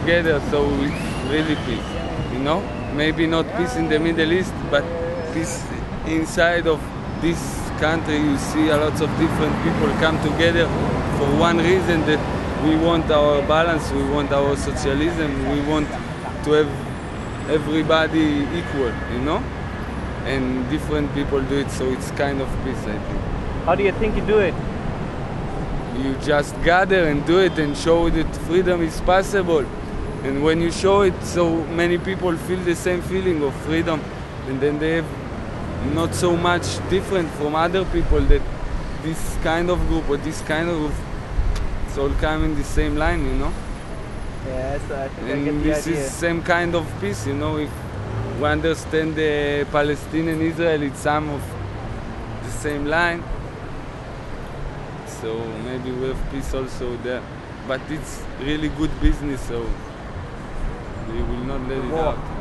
together, so it's really peace. You know, maybe not peace in the Middle East, but peace inside of this country. You see a lot of different people come together for one reason that we want our balance, we want our socialism, we want to have everybody equal. You know, and different people do it, so it's kind of peace, I think. How do you think you do it? you just gather and do it and show that freedom is possible. And when you show it, so many people feel the same feeling of freedom, and then they have not so much different from other people that this kind of group or this kind of group, it's all coming the same line, you know. Yes, I think I And the this idea. is same kind of peace, you know. If we understand the Palestine and Israel, it's some of the same line. So maybe we have peace also there. But it's really good business, so we will not let it out.